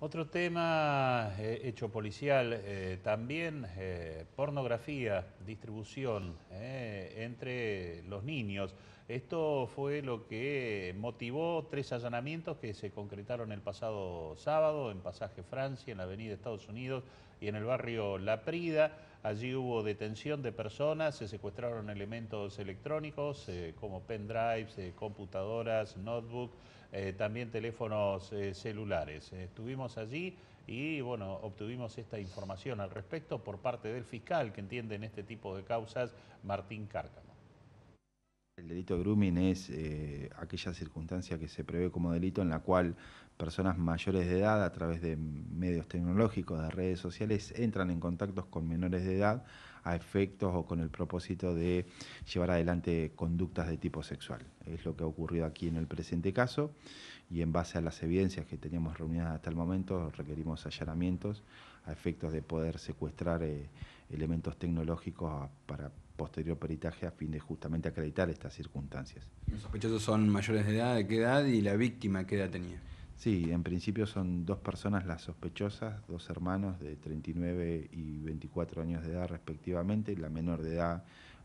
Otro tema eh, hecho policial, eh, también eh, pornografía, distribución entre los niños. Esto fue lo que motivó tres allanamientos que se concretaron el pasado sábado en Pasaje Francia, en la avenida Estados Unidos y en el barrio La Prida. Allí hubo detención de personas, se secuestraron elementos electrónicos como pendrives, computadoras, notebooks, también teléfonos celulares. Estuvimos allí y bueno, obtuvimos esta información al respecto por parte del fiscal que entiende en este tipo de causas, Martín Cárcamo. El delito de grooming es eh, aquella circunstancia que se prevé como delito en la cual personas mayores de edad a través de medios tecnológicos, de redes sociales, entran en contactos con menores de edad a efectos o con el propósito de llevar adelante conductas de tipo sexual. Es lo que ha ocurrido aquí en el presente caso y en base a las evidencias que teníamos reunidas hasta el momento requerimos allanamientos a efectos de poder secuestrar eh, elementos tecnológicos para posterior peritaje a fin de justamente acreditar estas circunstancias. ¿Los sospechosos son mayores de edad? ¿De qué edad? ¿Y la víctima qué edad tenía? Sí, en principio son dos personas las sospechosas, dos hermanos de 39 y 24 años de edad respectivamente, la menor de edad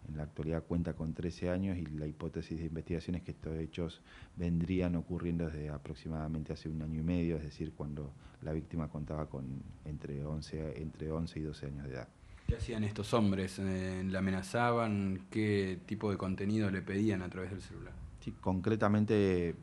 en la actualidad cuenta con 13 años y la hipótesis de investigación es que estos hechos vendrían ocurriendo desde aproximadamente hace un año y medio, es decir, cuando la víctima contaba con entre 11, entre 11 y 12 años de edad. ¿Qué hacían estos hombres? Eh, ¿Le amenazaban? ¿Qué tipo de contenido le pedían a través del celular? Sí, concretamente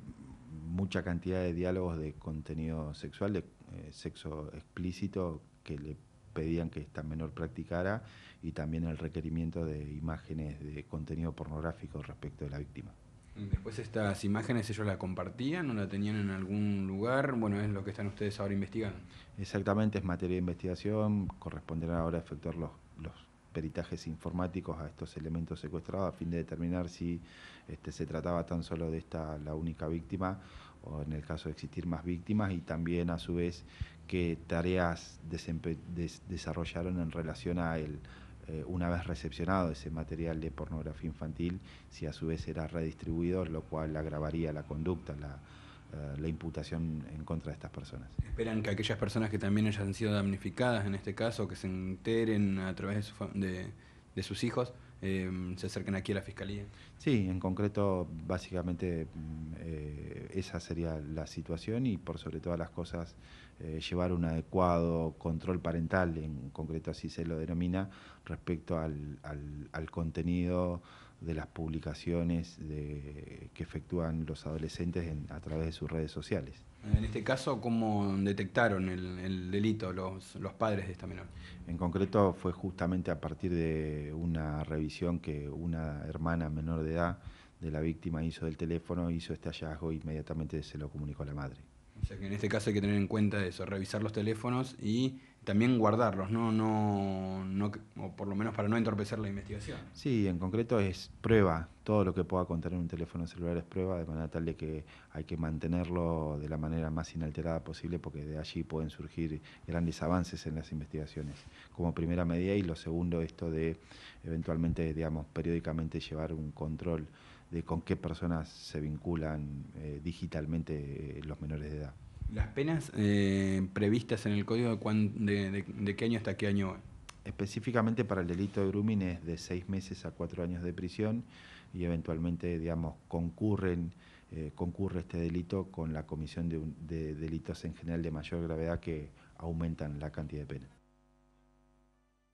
mucha cantidad de diálogos de contenido sexual, de eh, sexo explícito, que le pedían que esta menor practicara y también el requerimiento de imágenes de contenido pornográfico respecto de la víctima. Después estas imágenes ellos la compartían o la tenían en algún lugar, bueno, es lo que están ustedes ahora investigando. Exactamente, es materia de investigación, corresponderá ahora efectuar los, los peritajes informáticos a estos elementos secuestrados a fin de determinar si este, se trataba tan solo de esta la única víctima o en el caso de existir más víctimas y también a su vez qué tareas desarrollaron en relación a el, eh, una vez recepcionado ese material de pornografía infantil, si a su vez era redistribuido, lo cual agravaría la conducta, la, la imputación en contra de estas personas. ¿Esperan que aquellas personas que también hayan sido damnificadas en este caso, que se enteren a través de, de sus hijos, Em, se acerquen aquí a la Fiscalía? Sí, en concreto, básicamente mm, eh, esa sería la situación y por sobre todas las cosas eh, llevar un adecuado control parental, en concreto así se lo denomina, respecto al, al, contenido de las publicaciones de, que efectúan los adolescentes a través de sus redes sociales. En este caso, ¿cómo detectaron el, delito los, los, padres de esta menor? En concreto fue justamente a partir de una revisión que una hermana menor de edad de la víctima hizo del teléfono, hizo este hallazgo e inmediatamente se lo comunicó a la madre. O sea que en este caso hay que tener en cuenta eso, revisar los teléfonos y también guardarlos, ¿no? No, no, o por lo menos para no entorpecer la investigación. Sí, en concreto es prueba, todo lo que pueda contener un teléfono celular es prueba, de manera tal de que hay que mantenerlo de la manera más inalterada posible porque de allí pueden surgir grandes avances en las investigaciones, como primera medida y lo segundo esto de eventualmente, digamos, periódicamente llevar un control de con qué personas se vinculan eh, digitalmente eh, los menores de edad. ¿Las penas eh, previstas en el código de, de, qué año hasta qué año? Específicamente para el delito de grooming es de seis meses a cuatro años de prisión y eventualmente, digamos, concurren, concurre este delito con la comisión de, de delitos en general de mayor gravedad que aumentan la cantidad de pena.